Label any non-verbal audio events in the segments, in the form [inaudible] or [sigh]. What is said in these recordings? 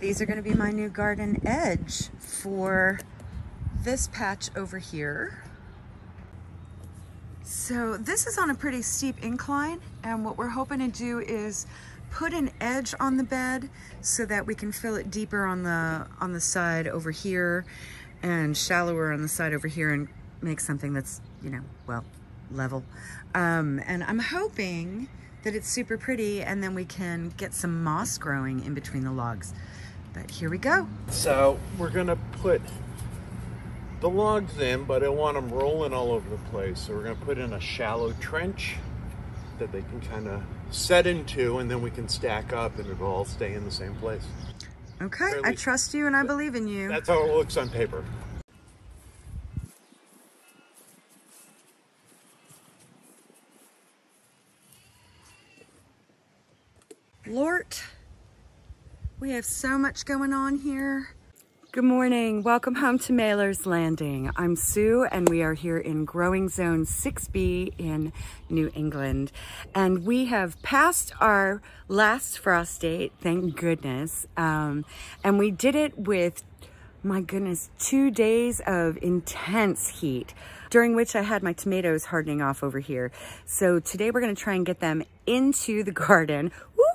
these are gonna be my new garden edge for this patch over here. So this is on a pretty steep incline and what we're hoping to do is put an edge on the bed so that we can fill it deeper on the on the side over here and shallower on the side over here and make something that's, you know, well, level. Um, and I'm hoping that it's super pretty and then we can get some moss growing in between the logs. But here we go. So we're gonna put the logs in, but I want them rolling all over the place. So we're gonna put in a shallow trench that they can kind of set into and then we can stack up and it'll all stay in the same place. Okay, I trust you and I believe in you. That's how it looks on paper. Lort, we have so much going on here. Good morning. Welcome home to Mailer's Landing. I'm Sue and we are here in Growing Zone 6B in New England. And we have passed our last frost date, thank goodness. Um, and we did it with, my goodness, two days of intense heat during which I had my tomatoes hardening off over here. So today we're gonna try and get them into the [laughs] garden. Woo!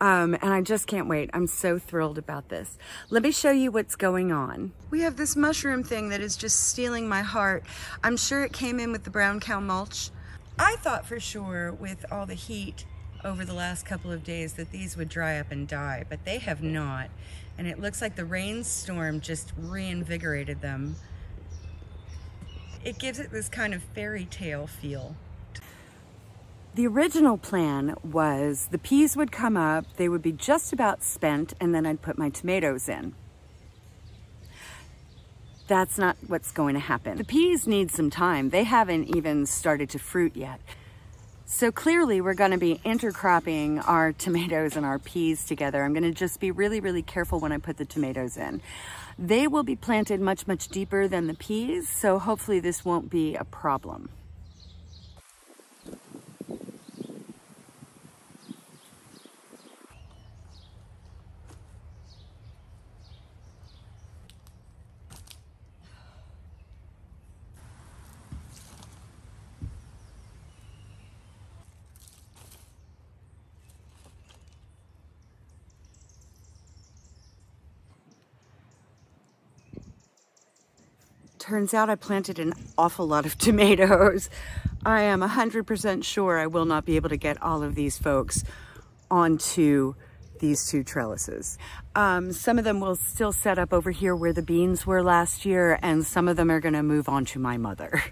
Um, and I just can't wait. I'm so thrilled about this. Let me show you what's going on. We have this mushroom thing that is just stealing my heart. I'm sure it came in with the brown cow mulch. I thought for sure with all the heat over the last couple of days that these would dry up and die, but they have not. And it looks like the rainstorm just reinvigorated them. It gives it this kind of fairy tale feel. The original plan was the peas would come up, they would be just about spent, and then I'd put my tomatoes in. That's not what's going to happen. The peas need some time. They haven't even started to fruit yet. So clearly we're gonna be intercropping our [laughs] tomatoes and our peas together. I'm gonna just be really, really careful when I put the tomatoes in. They will be planted much, much deeper than the peas, so hopefully this won't be a problem. Turns out I planted an awful lot of [laughs] tomatoes. I am 100% sure I will not be able to get all of these folks onto these two trellises. Um, some of them will still set up over here where the beans were last year, and some of them are gonna move on to my mother.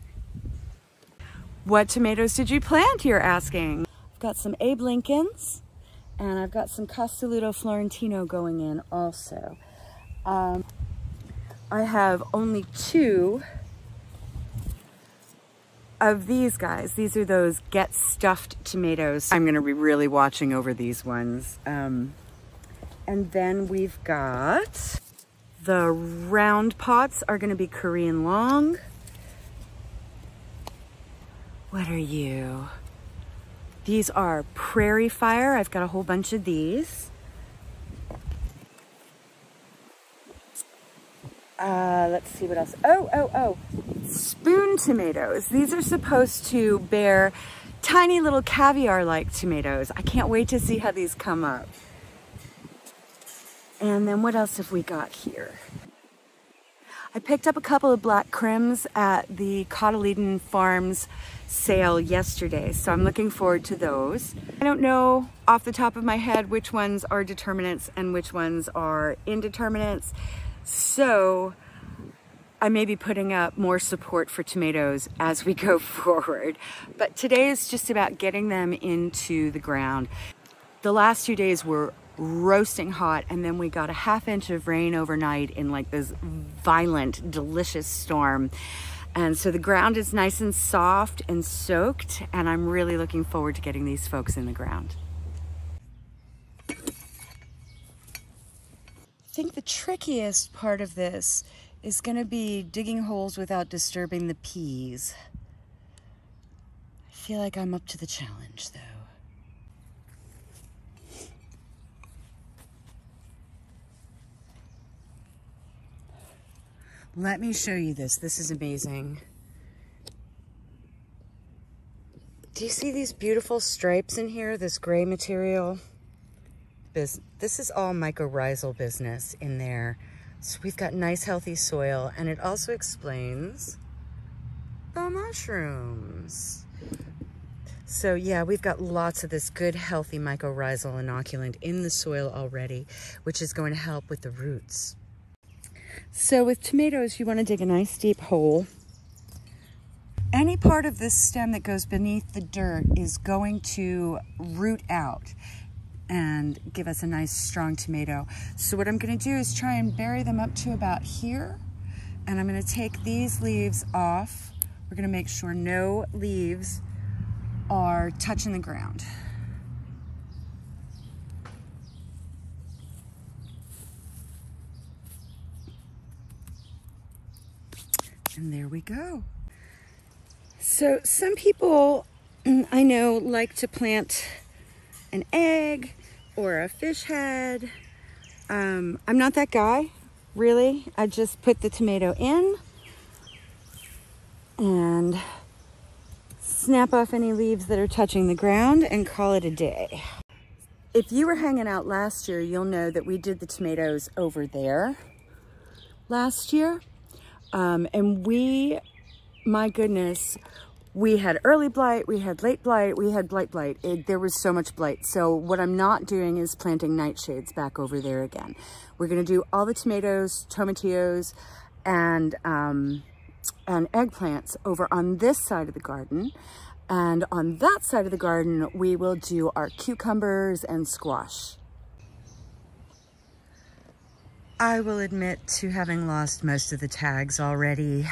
What tomatoes did you plant, you're asking? I've got some Abe Lincolns, and I've got some Costoluto Fiorentino going in also. Um, I have only two of these guys. These are those get stuffed tomatoes. I'm gonna be really watching over these ones. Um, and then we've got the round pots are gonna be Korean long. What are you? These are Prairie Fire. I've got a whole bunch of these. Uh, let's see what else. Oh, oh, oh, spoon tomatoes. These are supposed to bear tiny little caviar-like tomatoes. I can't wait to see how these come up. And then what else have we got here? I picked up a couple of black Krims at the Cotyledon Farms sale yesterday, so I'm looking forward to those. I don't know off the top of my head which ones are determinants and which ones are indeterminants. So I may be putting up more support for tomatoes as we go [laughs] forward. But today is just about getting them into the ground. The last two days were roasting hot and then we got a half inch of rain overnight in like this violent, delicious storm. And so the ground is nice and soft and soaked and I'm really looking forward to getting these folks in the ground. I think the trickiest part of this is going to be digging holes without disturbing the peas. I feel like I'm up to the challenge, though. Let me show you this. This is amazing. Do you see these beautiful stripes in here, this gray material? This, this is all mycorrhizal business in there. So we've got nice healthy soil and it also explains the mushrooms. So yeah, we've got lots of this good healthy mycorrhizal inoculant in the soil already, which is going to help with the roots. So with tomatoes, you want to dig a nice deep hole any part of this stem that goes beneath the dirt is going to root out and give us a nice strong tomato. So what I'm gonna do is try and bury them up to about here. And I'm gonna take these leaves off. We're gonna make sure no leaves are touching the ground. And there we go. So some people mm, I know like to plant an egg or a fish head. Um, I'm not that guy, really. I just put the tomato in and snap off any leaves that are touching the ground and call it a day. If you were hanging out last year, you'll know that we did the tomatoes over there last year. Um, and we my goodness, we had early blight, we had late blight, we had blight blight. It, there was so much blight. So what I'm not doing is planting nightshades back over there again. We're gonna do all the tomatoes, tomatillos, and, um, and eggplants over on this side of the garden. And on that side of the garden, we will do our cucumbers and squash. I will admit to having lost most of the tags already.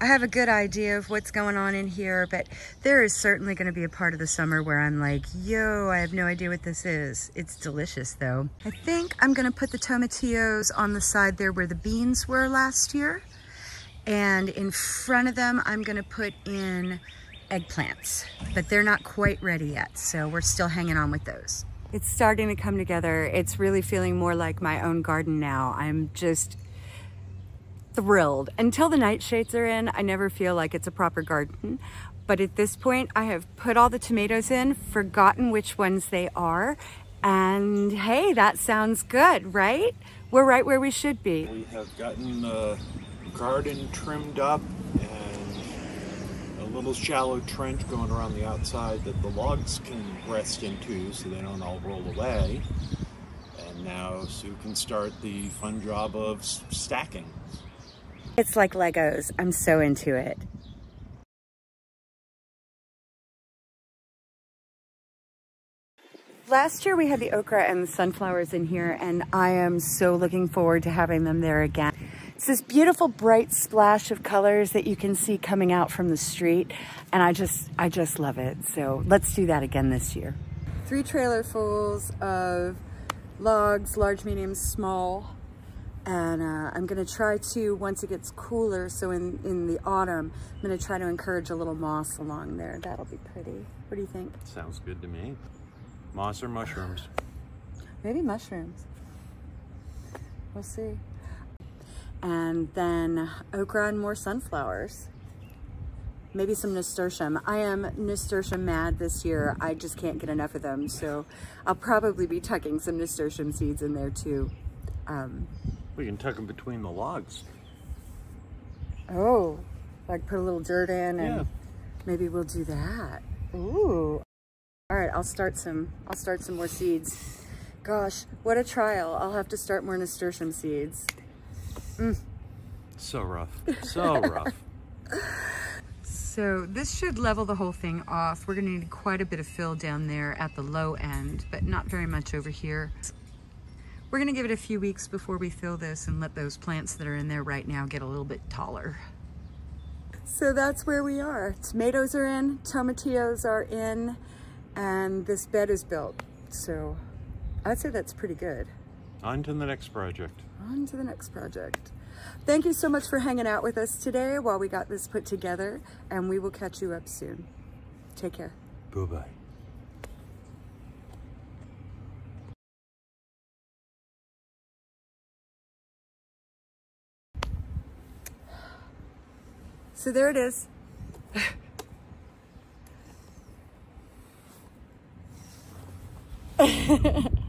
I have a good idea of what's going on in here, but there is certainly going to be a part of the summer where I'm like, yo, I have no idea what this is. It's delicious though. I think I'm going to put the tomatillos on the side there where the beans were last year. And in front of them, I'm going to put in eggplants, but they're not quite ready yet. So we're still hanging on with those. It's starting to come together. It's really feeling more like my own garden now. I'm just thrilled. Until the nightshades are in, I never feel like it's a proper garden. But at this point, I have put all the tomatoes in, forgotten which ones they are, and hey, that sounds good, right? We're right where we should be. We have gotten the garden trimmed up and a little shallow trench going around the outside that the logs can rest into so they don't all roll away. And now Sue can start the fun job of stacking. It's like Legos. I'm so into it. Last year we had the okra and the sunflowers in here and I am so looking forward to having them there again. It's this beautiful bright splash of colors that you can see coming out from the street and I just, I just love it. So let's do that again this year. Three trailerfuls of logs, large, medium, small, and uh, I'm gonna try to, once it gets cooler, so in, in the autumn, I'm gonna try to encourage a little moss along there. That'll be pretty. What do you think? Sounds good to me. Moss or mushrooms? Maybe mushrooms. We'll see. And then okra and more sunflowers. Maybe some nasturtium. I am nasturtium mad this year. I just can't get enough of them. So I'll probably be tucking some nasturtium seeds in there too. Um, we can tuck them between the logs. Oh, like put a little dirt in and yeah. maybe we'll do that. Ooh. All right, I'll start some, I'll start some more seeds. Gosh, what a trial. I'll have to start more nasturtium seeds. Mm. So rough, [laughs] so rough. So this should level the whole thing off. We're gonna need quite a bit of fill down there at the low end, but not very much over here. We're gonna give it a few weeks before we fill this and let those plants that are in there right now get a little bit taller. So that's where we are. Tomatoes are in, tomatillos are in, and this bed is built. So I'd say that's pretty good. On to the next project. On to the next project. Thank you so much for hanging out with us today while we got this put together, and we will catch you up soon. Take care. Bye-bye. So there it is. [laughs]